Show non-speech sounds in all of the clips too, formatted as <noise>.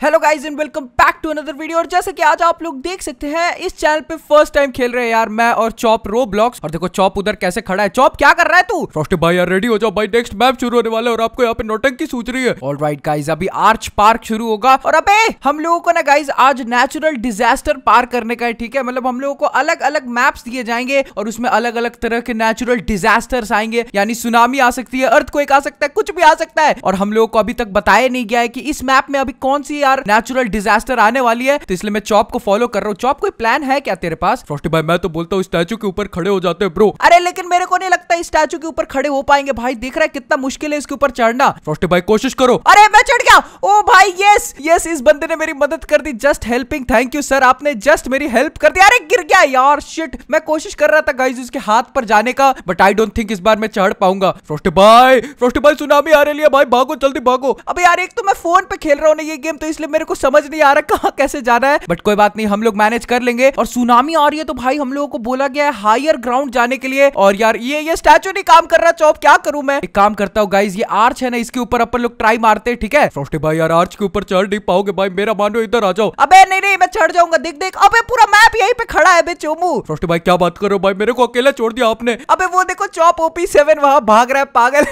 Hello guys and welcome back to another video और जैसे कि आज आप लोग देख सकते हैं इस चैनल पे फ़र्स्ट टाइम खेल रहे हैं यार मैं और चॉप रो ब्लॉक्स और देखो चॉप उधर कैसे खड़ा है। चॉप क्या कर रहा है तू? फ्रॉस्टी भाई यार रेडी हो जाओ भाई। नेक्स्ट मैप शुरू होने वाला है और आपको यहाँ पे नोटंकी सूझ रही है। ऑल राइट गाइज़ अभी आर्च पार्क शुरू होगा। और अबे हम लोगों को ना गाइज़ आज नेचुरल डिजास्टर पार करने का है ठीक है? मतलब हम लोगों को अलग अलग मैप्स दिए जाएँगे और उसमें अलग अलग तरह के नेचुरल डिजास्टर्स आएँगे। यानी सुनामी आ सकती है अर्थ को आ सकता है कुछ भी आ सकता है। और हम लोगों को अभी तक बताया नहीं गया है कि इस मैप में अभी कौन सी यार नेचुरल डिजास्टर आने वाली है तो इसलिए मैं चॉप को फॉलो कर रहा हूँ। चॉप कोई प्लान है क्या तेरे पास? फ्रॉस्टी भाई मैं तो बोलता हूँ स्टैचू के ऊपर खड़े हो जाते हैं ब्रो अरे लेकिन मेरे को नहीं लगता स्टैचू के ऊपर खड़े हो पाएँगे। भाई देख रहा है कितना मुश्किल है इसके ऊपर चढ़ना। फ्रॉस्टी भाई कोशिश करो। अरे मैं चढ़ गया। ओ भाई यस यस इस बंदे ने मेरी मदद कर दी। Just helping thank you sir आपने जस्ट मेरी हेल्प कर दी। अरे गिर गया यार शिट मैं कोशिश कर रहा था गाइज़ उसके हाथ पर जाने का बट आई डोंट थिंक इस बार मैं चढ़ पाऊँगा। फ्रॉस्टी भाई फ्रॉस्टी भाई सुनामी आ रही है। भाई भागो जल्दी भागो। अबे यार एक तो मैं फ़ोन पे खेल रहा हूँ ये गेम तो इसलिए मेरे को समझ नहीं आ रहा कहाँ कैसे जाना है। बट कोई बात नहीं हम लोग मैनेज कर लेंगे। और सुनामी आ रही है तो भाई हम लोगों को बोला गया है हायर ग्राउंड जाने के लिए। और यार ये ये स्टैचू नहीं काम कर रहा चौप क्या करूँ मैं? एक काम करता हूँ गाइज़ ये आर्च है ना इसके ऊपर अपन लोग ट्राई मारते हैं ठीक है? फ्रॉस्टी भाई यार आर्च के ऊपर चढ़ नहीं पाओगे भाई मेरा मानो इधर आ जाओ। अबे नहीं नहीं मैं चढ़ जाऊँगा देख देख अबे पूरा मैप यहीं पे खड़ा है बे चोमू। फ्रॉस्टी भाई क्या बात करो भाई मेरे को अकेला छोड़ दिया आपने। अबे वो देखो चौप ओपी सेवन वहाँ भाग रहा है पागल।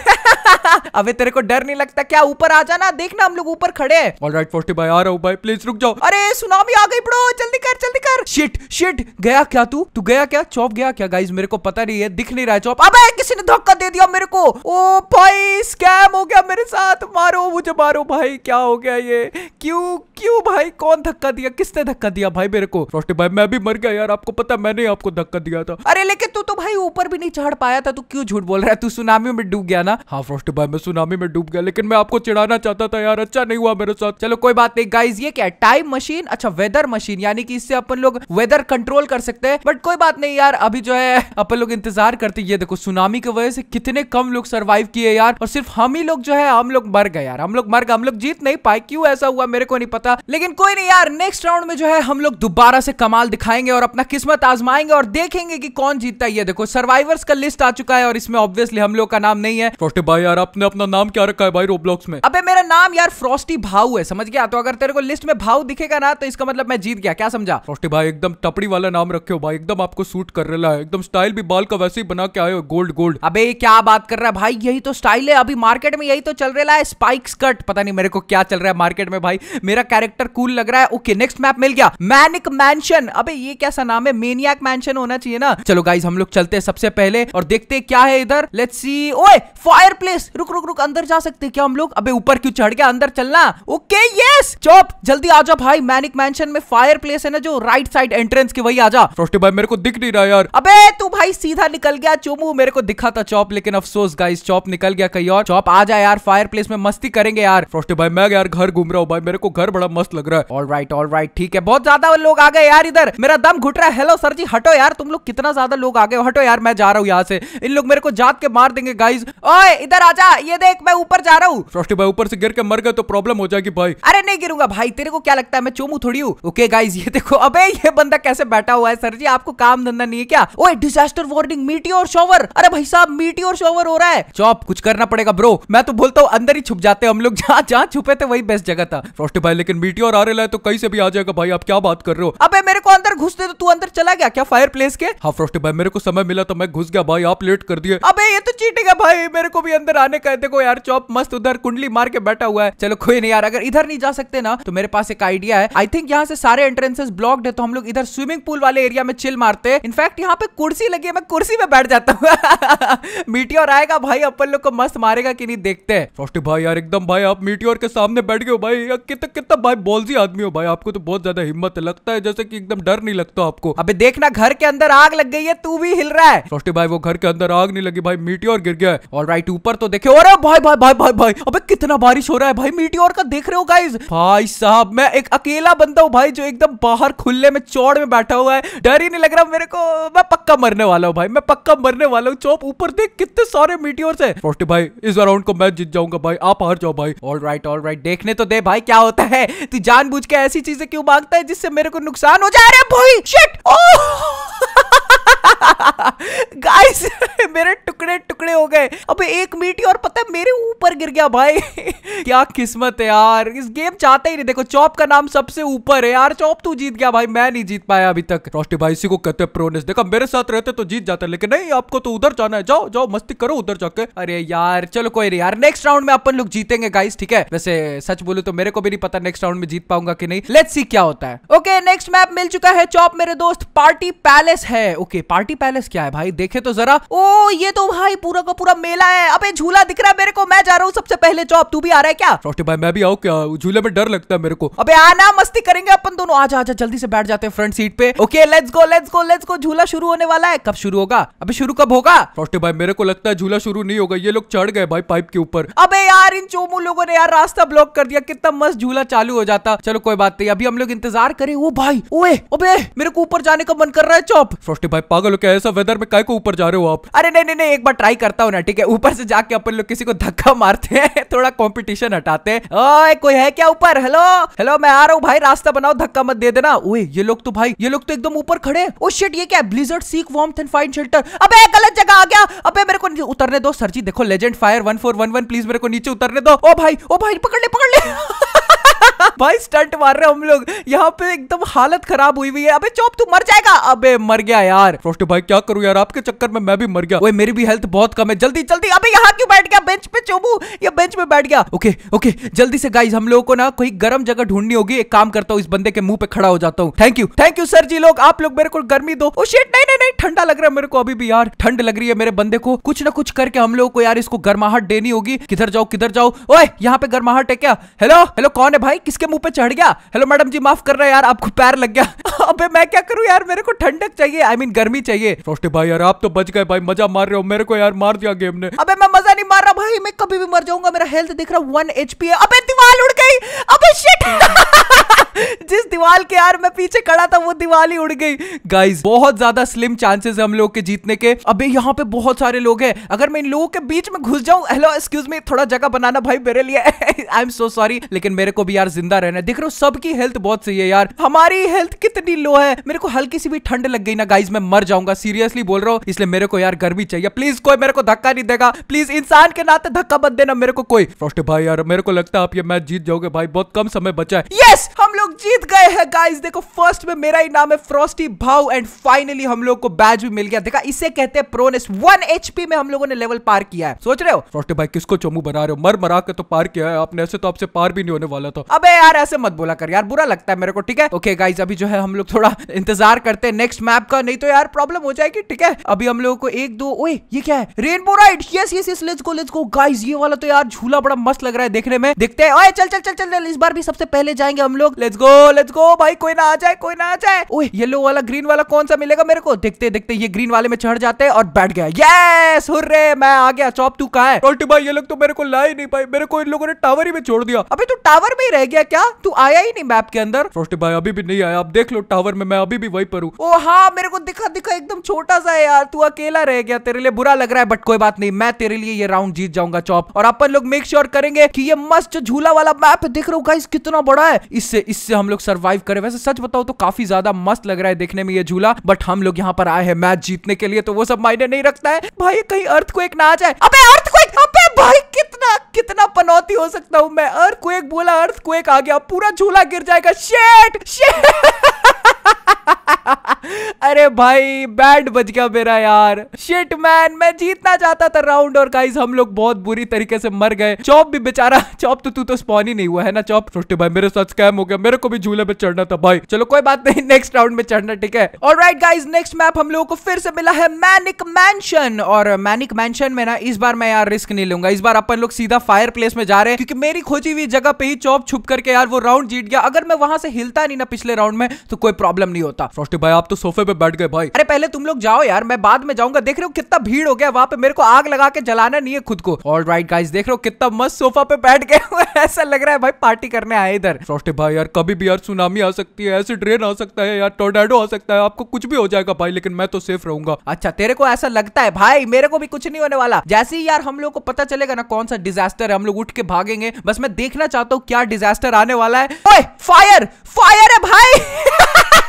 <laughs> अबे तेरे को डर नहीं लगता क्या ऊपर आ जाना देखना हम लोग ऊपर खड़े हैं। ऑलराइट फ्रॉस्टी भाई आ रहा हूँ भाई। प्लीज़ रुक जाओ। अरे सुनामी आ गई ब्रो। जल्दी कर जल्दी कर। शिट शिट गया क्या तू? तू गया क्या? चौप गया क्या गाइज़ मेरे को पता नहीं है। दिख नहीं रहा है चौप अबे किसी ने धक्का दे दिया मेरे को। ओ भाई स्कैम हो गया मेरे साथ। मारो मुझे मारो भाई। क्या हो गया ये? क्यों क्यों भाई? कौन धक्का दिया? किसने धक्का दिया भाई मेरे को? फ्रॉस्टी भाई मैं भी मर गया यार। आपको पता मैंने आपको धक्का दिया था। अरे लेकिन तू तो भाई ऊपर भी नहीं चढ़ पाया था। तू क्यों झूठ बोल रहा है? तू सुनामी में डूब गया ना? हाँ फ्रॉस्टी भाई मैं सुनामी में डूब गया लेकिन मैं आपको चिढ़ाना चाहता था यार। अच्छा नहीं हुआ मेरे साथ। चलो कोई बात नहीं गाइज़ ये क्या टाइम मशीन अच्छा वेदर मशीन यानी कि इससे अपन लोग वेदर कंट्रोल कर सकते हैं। बट कोई बात नहीं यार अभी जो है अपन लोग इंतज़ार करते ये देखो सुनामी की वजह से कितने कम लोग सरवाइव किए यार। और सिर्फ़ हम ही लोग जो है हम लोग मर गए यार। हम लोग मर गए हम लोग जीत नहीं पाए। क्यों ऐसा हुआ मेरे को नहीं पता। लेकिन कोई नहीं यार नेक्स्ट राउंड में जो है हम लोग दोबारा से कमाल दिखाएँगे और अपना किस्मत आजमाएँगे और देखेंगे कि कौन जीतता है। ये देखो सर्वाइवर्स का लिस्ट आ चुका है और इसमें ऑब्वियसली हम लोग का नाम नहीं है। फ्रॉस्टी भाई यार आपने अपना नाम क्या रखा है भाई रोब्लॉक्स में? अबे मेरा नाम यार फ्रॉस्टी भाऊ है समझ गया? तो अगर तेरे को लिस्ट में भाऊ दिखेगा ना तो इसका मतलब मैं जीत गया। क्या समझा? फ्रॉस्टी भाई एकदम टपड़ी वाला नाम रखे हो भाई। एकदम आपको सूट कर रहा है। एकदम स्टाइल भी बाल का वैसे ही बना के आए हो गोल्ड गोल्ड अबे क्या बात कर रहा है भाई? यही तो स्टाइल है। अभी मार्केट में यही तो चल रहा है स्पाइक स्कर्ट पता नहीं मेरे को क्या चल रहा है मार्केट में भाई। मेरा कैरेक्टर कूल लग रहा है। ओके नेक्स्ट मैप मिल गया। मैनिक मैंशन अबे ये कैसा नाम है? मेनियाक मैंशन होना चाहिए ना। चलो गाइज़ हम लोग चलते हैं सबसे पहले और देखते क्या है इधर। लेट्स सी ओए फायर प्लेस रुक रुक रुक अंदर जा सकते क्या हम लोग? अबे ऊपर क्यों चढ़ गया? अंदर चलना। ओके यस चौप जल्दी आ जाओ भाई। मैनिक मैंशन में फायर प्लेस है ना जो राइट साइड एंट्रेंस की वही आ जा। फ्रॉस्टी भाई मेरे को दिख नहीं रहा यार। अबे तू भाई सीधा निकल गया चोमू मेरे को दिखा था चौप लेकिन अफसोस गाइस चौप निकल गया कहीं और। चौप आ जाए यार। फायर प्लेस में मस्ती करेंगे यार। फ्रॉस्टी भाई मैं यार घर घूम रहा हूँ भाई। मेरे को घर बड़ा मस्त लग रहा है। ऑल राइट ऑल राइट ठीक है। बहुत ज़्यादा लोग आ गए यार इधर। मेरा दम घुट रहा है। हेलो सर जी हटो यार। तुम लोग कितना ज़्यादा लोग आ गए हटो यार मैं जा रहा हूँ यहाँ से। इन लोग मेरे को जात के मार देंगे गाइज़ ओए इधर आ जा। ये देख मैं ऊपर जा रहा हूँ। फ्रॉस्टी भाई ऊपर से गिर के मर गए तो प्रॉब्लम हो जाएगी भाई। अरे नहीं गिरूँगा। भाई, तेरे को क्या लगता है मैं चोमू थोड़ी हूँ? ओके गाइज़ ये देखो, अबे, ये बंदा कैसे बैठा हुआ है? सर जी, आपको काम धंधा नहीं है क्या? ओए डिजास्टर वार्निंग मीटी और शॉवर अरे भाई साहब मीटी और शॉवर हो रहा है। चौप, कुछ करना पड़ेगा ब्रो मैं तो बोलता हूँ, अंदर ही छुप जाते हम लोग। <laughs> जहाँ जहाँ छुपे थे, वही बेस्ट जगह था। फ्रॉस्टी भाई, लेकिन मीटी और आ रहा है तो कहीं से भी आ जाएगा, भाई। आप क्या बात कर रहे हो? अबे, मेरे को अंदर घुसते तो तू अंदर चला गया क्या फायर प्लेस के? हाँ फ्रॉस्टी भाई, मेरे को समय मिला तो मैं घुस गया, भाई। आप लेट कर दिए। अबे, ये तो चीटिंग है, भाई। मेरे को भी अंदर आने का देखो यार, चौप, मस्त उधर कुंडली मार के बैठा हुआ है। चलो, कोई नहीं यार, अगर इधर नहीं जा सकते ना तो मेरे पास एक आइडिया है। आई थिंक यहाँ से सारे एंट्रेंसेस ब्लॉक्ड है तो हम लोग इधर स्विमिंग पूल वाले एरिया में चिल मारते हैं। इनफैक्ट यहाँ पे कुर्सी लगी है, मैं कुर्सी में बैठ जाता हूँ। <laughs> मीटियोर आएगा, भाई अपन लोग को मस्त मारेगा कि नहीं, देखते हैं। भाई यार, एकदम भाई, आप मीटियोर के सामने बैठ गए हो, भाई। कितना कितना भाई बोलजी आदमी हो, भाई। आपको तो बहुत ज़्यादा हिम्मत लगता है जैसे कि एकदम डर नहीं लगता आपको। अबे देखना, घर के अंदर आग लग गई है, तू भी हिल रहा है। फ्रॉस्टी भाई, वो घर के अंदर आग नहीं लगी, भाई। मीटियोर गिर गया है। और राइट ऊपर तो देखे, अरे भाई भाई भाई भाई भाई। अबे कितना बारिश हो रहा है, भाई। मीटियोर का देख रहे हो गाइज़ भाई साहब, मैं एक अकेला बंदा हूँ भाई जो एकदम बाहर खुले में, चौड़ में बैठा हुआ है। डर ही नहीं लग रहा मेरे को। मैं पक्का मरने वाला हूँ भाई, मैं पक्का मरने वाला हूँ। चौप, ऊपर देख कितने सारे मीटियोर है। फ्रॉस्टी भाई, इस राउंड को मैं जीत जाऊँगा भाई। आप हार जाओ भाई। ऑल राइट ऑल राइट देखने तो दे भाई क्या होता है। तू जानबूझ के ऐसी चीज़ें क्यों माँगता है जिससे मेरे को नुकसान हो जाए भाई शिट गाइस <laughs> <laughs> मेरे टुकड़े टुकड़े हो गए। अबे एक मीटी और पता है, मेरे ऊपर गिर गया भाई। <laughs> क्या किस्मत है यार, इस गेम चाहते ही नहीं। देखो, चौप का नाम सबसे ऊपर है यार। चौप तू जीत गया भाई, मैं नहीं जीत पाया अभी तक। रोस्टी भाई, इसी को कहते हैं प्रोनेस देखा, मेरे साथ रहते तो जीत जाते, लेकिन नहीं, आपको तो उधर जाना है। जाओ जाओ, मस्ती करो उधर जाके। अरे यार, चलो कोई नहीं यार नेक्स्ट राउंड में अपन लोग जीतेंगे गाइस ठीक है? वैसे सच बोलू तो मेरे को भी नहीं पता नेक्स्ट राउंड में जीत पाऊँगा कि नहीं। लेट्स सी क्या होता है। ओके नेक्स्ट मैप मिल चुका है चौप, मेरे दोस्त। पार्टी पैलेस है। ओके पार्टी पैलेस क्या है भाई? देखे तो जरा। ओ, ये तो भाई पूरा का पूरा मेला है। अबे झूला दिख रहा है मेरे को मैं जा रहा हूँ सबसे पहले चौप तू भी आ रहा है क्या? रोस्टी भाई मैं भी आऊँ क्या? झूले में डर लगता है मेरे को। अबे आना मस्ती करेंगे अपन दोनों। आजा आजा जल्दी से बैठ जाते हैं फ्रंट सीट पे। Okay let's go let's go let's go झूला शुरू होने वाला है। कब शुरू होगा? अभी शुरू कब होगा? रोस्टी भाई मेरे को लगता है झूला शुरू नहीं होगा। ये लोग चढ़ गए भाई पाइप के ऊपर। अबे यार इन चोमू लोगों ने यार रास्ता ब्लॉक कर दिया। कितना मस्त झूला चालू हो जाता। चलो कोई बात नहीं। अभी हम लोग इंतज़ार करें। वो भाई ओए अबे मेरे को ऊपर जाने का मन कर रहा है चौप। रोस्टी भाई पागल हो क्या? ऐसा वेदर में काय को ऊपर जा रहे हो आप? अरे नहीं नहीं नहीं एक बार ट्राई करता हूँ ना, ठीक है? ऊपर से जाके अपन लोग किसी को धक्का मारते हैं, <laughs> थोड़ा कंपटीशन हटाते ओए, कोई है क्या ऊपर? हेलो हेलो मैं आ रहा हूँ भाई, रास्ता बनाओ, धक्का मत दे देना। ओए, ये लोग तो भाई, ये लोग तो एकदम ऊपर खड़े ओ शिट ये क्या blizzard seek warmth and find shelter अबे गलत जगह आ गया। अबे, मेरे को उतरने दो। सर जी देखो लेजेंड फायर 1411 प्लीज़ मेरे को नीचे उतरने दो। ओ भाई ओ भाई, पकड़ ले पकड़ ले। <laughs> भाई स्टंट मार रहे हम लोग। यहाँ पे एकदम हालत खराब हुई हुई है। अबे चौप तू मर जाएगा। अबे मर गया यार। रोस्टे भाई क्या करूँ यार? आपके चक्कर में मैं भी मर गया। ओए मेरी भी हेल्थ बहुत कम है। जल्दी जल्दी अबे यहाँ क्यों बैठ गया? बेंच पे चोबू ये बेंच पे बैठ गया। ओके ओके जल्दी से गाइज़ हम लोगों को ना कोई गर्म जगह ढूंढनी होगी। एक काम करता हूँ इस बंदे के मुँह पे खड़ा हो जाता हूँ। Thank you thank you sir ji लोग। आप लोग मेरे को गर्मी दो। ओ शिट नहीं नहीं नहीं ठंडा लग रहा है मेरे को अभी भी यार। ठंड लग रही है मेरे बंदे को। कुछ ना कुछ करके हम लोग को यार इसको गर्माहट देनी होगी। किधर जाओ किधर जाओ? ओए यहाँ पे गर्माहट है क्या? हेलो हेलो कौन है भाई? किसके मुँह पे चढ़ गया? हेलो मैडम जी माफ़ कर रहे यार आपको पैर लग गया। <laughs> अबे मैं क्या करूँ यार? मेरे को ठंडक चाहिए आई I मीन mean, गर्मी चाहिए। रोस्टे भाई यार आप तो बच गए भाई मज़ा मार रहे हो मेरे को यार मार दिया गेम ने। अबे मैं मज़ा नहीं मार रहा भाई मैं कभी भी मर जाऊँगा मेरा हेल्थ दिख रहा वन एचपी है। अबे दीवार उड़ गई! अबे शिट <laughs> जिस दीवार के यार मैं पीछे खड़ा था, वो दीवार ही उड़ गई। गाइस बहुत ज़्यादा स्लिम चांसेस है हम लोग के जीतने के। अबे, यहाँ पे बहुत सारे लोग हैं। अगर मैं इन लोगों के बीच में घुस जाऊँ हेलो एक्सक्यूज मी थोड़ा जगह बनाना भाई मेरे लिए। आई एम सो सॉरी लेकिन मेरे को भी यार ज़िंदा रहना देख रहा हूँ, सबकी हेल्थ बहुत सही है यार। हमारी हेल्थ कितनी लो है। मेरे को हल्की सी भी ठंड लग गई ना गाइज़ मैं मर जाऊँगा। सीरियसली बोल रहा हूँ, इसलिए मेरे को यार गर्मी चाहिए। प्लीज़ कोई मेरे को धक्का नहीं देगा। प्लीज़ इंसान के नाते धक्का मत देना मेरे को कोई। भाई यार, मेरे को लगता है आप ये मैच जीत जाओगे। भाई, बहुत कम समय बचा है। यस जीत गए हैं गाइस देखो फ़र्स्ट में मेरा ही नाम है फ्रॉस्टी भाव एंड फाइनली हम लोग को बैच भी मिल गया. देखा इसे कहते हैं प्रोनेस वन एचपी में हम लोगों ने लेवल पार किया है. सोच रहे हो? फ्रोस्टे भाई किसको चोमू बना रहे हो? मर मरा के तो पार किया है आपने. ऐसे तो आपसे पार भी नहीं होने वाला था. अबे यार ऐसे मत बोला कर यार. बुरा लगता है मेरे को ठीक है? ओके गाइस अभी जो है हम लोग थोड़ा इंतज़ार करते हैं नेक्स्ट मैप का. नहीं तो यार प्रॉब्लम हो जाएगी ठीक है? अभी हम लोगों को एक दो ओए ये क्या है? Rainbow ride yes yes yes let's go let's go guys ये वाला तो यार झूला बड़ा मस्त लग रहा है देखने में. देखते हैं। ओए चल चल चल चल इस बार भी सबसे पहले जाएँगे हम लोग. लेट्स गो लेट्स गो भाई कोई ना आ जाए कोई ना आ जाए। ओए येलो वाला ग्रीन वाला कौन सा मिलेगा मेरे को? देखते देखते ये ग्रीन वाले में चढ़ जाते हैं और बैठ गया। यस हुर्रे मैं आ गया। चौप तू कहाँ है? रोटी भाई ये लोग तो मेरे को ला ही नहीं पाए। मेरे को इन लोगों ने टावर ही में छोड़ दिया। अबे तू टावर में ही रह गया क्या? तू आया ही नहीं मैप के अंदर। रोटी भाई अभी भी नहीं आया। आप देख लो टावर में मैं अभी भी वहीं पर हूँ। ओ हाँ मेरे को दिखा दिखा एकदम छोटा सा है यार। तू अकेला रह गया तेरे लिए बुरा लग रहा है बट कोई बात नहीं। मैं तेरे लिए ये राउंड जीत जाऊँगा चौप। और अपन लोग मेक श्योर करेंगे कि ये मस्त झूला वाला मैप देख रहा हूँ गाइस कितना बड़ा है। इससे इससे हम लोग सर्वाइव करें। वैसे सच बताओ तो काफ़ी ज़्यादा मस्त लग रहा है देखने में ये झूला बट हम लोग यहाँ पर आए हैं मैच जीतने के लिए तो वो सब मायने नहीं रखता है। भाई कहीं अर्थ को एक ना आ जाए। अबे अर्थ को एक अबे भाई, कितना कितना पनौती हो सकता हूँ मैं। अर्थ को एक बोला अर्थ को एक आ गया, पूरा झूला गिर जाएगा। शेट <laughs> अरे भाई बैड बच गया मेरा यार। शिट मैन मैं जीतना चाहता था राउंड और गाइस हम लोग बहुत बुरी तरीके से मर गए। चौप भी बेचारा चौप तो तू तो स्पॉन ही नहीं हुआ, है ना चौप छोटे भाई, मेरे साथ स्कैम हो गया, मेरे को भी झूले पे चढ़ना था, भाई। चलो, कोई बात नहीं नेक्स्ट राउंड में चढ़ना, ठीक है? और राइट गाइज़ नेक्स्ट मैप हम लोगों को फिर से मिला है मैनिक मैंशन और मैनिक मैंशन में ना, इस बार मैं यार रिस्क नहीं लूँगा। इस बार अपन लोग सीधा फायर प्लेस में जा रहे हैं, क्योंकि मेरी खोजी हुई जगह पे ही चौप छुप करके यार वो राउंड जीत गया। अगर मैं वहाँ से हिलता नहीं ना पिछले राउंड में तो कोई प्रॉब्लम नहीं होता। भाई, आप तो सोफे पे बैठ गए भाई। अरे पहले तुम लोग जाओ यार मैं बाद में जाऊँगा। देख रहे हो कितना भीड़ हो गया वहाँ पे। मेरे को आग लगा के जलाना नहीं है खुद को। ऑल राइट गाइस देख रहे हो कितना मस्त सोफा पे बैठ गए ऐसा लग रहा है भाई पार्टी करने आए इधर। फ्रोस्टी भाई यार कभी भी यार सुनामी आ सकती है ऐसे ड्रेन आ सकता है यार टोर्नेडो आ सकता है आपको कुछ भी हो जाएगा भाई लेकिन मैं तो सेफ़ रहूँगा। अच्छा तेरे को ऐसा लगता है? भाई मेरे को भी कुछ नहीं होने वाला। जैसे ही यार हम लोग को पता चलेगा ना कौन सा डिजास्टर है हम लोग उठ के भागेंगे। बस मैं देखना चाहता हूँ क्या डिजास्टर आने वाला है। ओए फायर फायर है भाई! <laughs>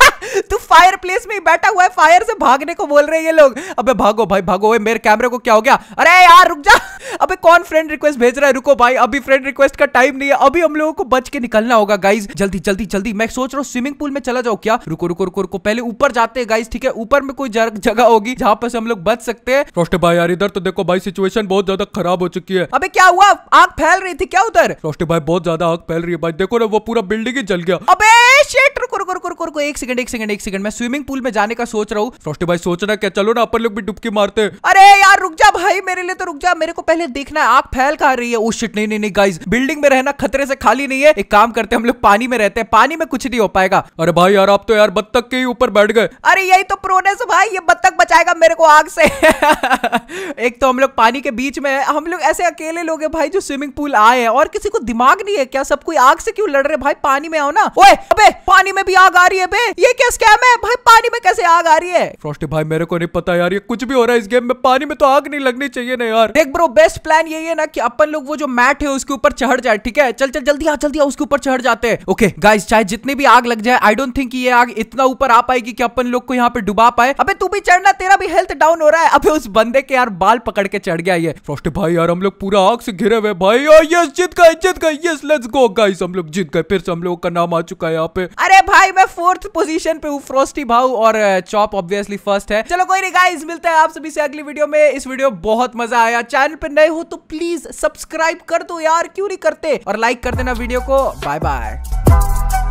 तू फायर प्लेस में ही बैठा हुआ है फायर से भागने को बोल रहे हैं ये लोग। अबे भागो भाई भागो ओए मेरे कैमरे को क्या हो गया? अरे यार रुक जा। अबे कौन फ्रेंड रिक्वेस्ट भेज रहा है? रुको भाई अभी फ्रेंड रिक्वेस्ट का टाइम नहीं है। अभी हम लोगों को बच के निकलना होगा गाइज़ जल्दी जल्दी जल्दी। मैं सोच रहा हूँ स्विमिंग पूल में चला जाओ क्या? रुको रुको रुको रुको। पहले ऊपर जाते हैं गाइज़ ठीक है? ऊपर में कोई जगह होगी जहाँ पर हम लोग बच सकते हैं। रोस्टे भाई यार इधर तो देखो भाई सिचुएशन बहुत ज़्यादा खराब हो चुकी है। अबे क्या हुआ? आग फैल रही थी क्या उधर? रोस्टे भाई बहुत ज़्यादा आग फैल रही है भाई। देखो ना वो पूरा बिल्डिंग ही जल गया। अबे शेट रुको रुको। रुको रुको, एक सेकंड एक सेकंड एक सेकंड मैं स्विमिंग पूल में जाने का सोच रहा हूँ। रोस्टे भाई सोचना क्या चलो ना, अपन लोग भी डुबकी मारते अरे यार, रुक जा भाई, मेरे लिए तो रुक जा। मेरे को पहले देखना है, आग फैल खा रही है? ओ शिट नहीं नहीं नहीं गाइस बिल्डिंग में रहना खतरे से खाली नहीं है। एक काम करते हम लोग पानी में रहते हैं। पानी में कुछ नहीं हो पाएगा। अरे भाई यार, आप तो यार बत्तख के ही ऊपर बैठ गए। अरे यही तो प्रोनेस भाई, ये बत्तख बचाएगा मेरे को आग से। <laughs> एक तो हम लोग पानी के बीच में है। हम लोग ऐसे अकेले लोग हैं भाई, जो स्विमिंग पूल आए हैं। और किसी को दिमाग नहीं है क्या? सब कोई आग से क्यों लड़ रहे भाई, पानी में आओ ना। ओए, अबे, पानी में भी आग आ रही है बे? ये क्या स्कैम है? भाई पानी में कैसे आग आ रही है? फ्रॉस्टी भाई मेरे को नहीं पता यार ये कुछ भी हो रहा है इस गेम में। पानी में तो आग नहीं लगनी चाहिए ना यार। देख ब्रो बेस्ट प्लान यही है ना कि अपन लोग वो जो मैट है उसके ऊपर चढ़ जाए ठीक है? चल चल जल्दी आ जल्दी आ उसके ऊपर चढ़ जाते हैं। ओके गाइस चाहे जितनी भी आग लग जाए आई डोंट थिंक ये आग इतना ऊपर आ पाएगी कि अपन लोग को यहाँ पे डुबा पाए। अबे तू भी चढ़ना तेरा भी हेल्थ डाउन हो रहा है। अबे उस बंदे के यार बाल पकड़ के चढ़ गया ये। फ्रॉस्टी भाई यार हम लोग पूरा आग से घिरे हुए भाई। यस जीत गए जीत गए। यस लेट्स गो गाइस हम लोग जीत गए। फिर से हम लोगों का नाम आ चुका है यहाँ पे। अरे भाई मैं फोर्थ पोजीशन पे फ्रोस्टी भाव और चॉप ऑब्वियसली फ़र्स्ट है। चलो कोई नहीं गाइस मिलते हैं आप सभी से अगली वीडियो में। इस वीडियो बहुत मज़ा आया। चैनल पे नए हो तो प्लीज़ सब्सक्राइब कर दो यार, क्यों नहीं करते? और लाइक कर देना वीडियो को। Bye bye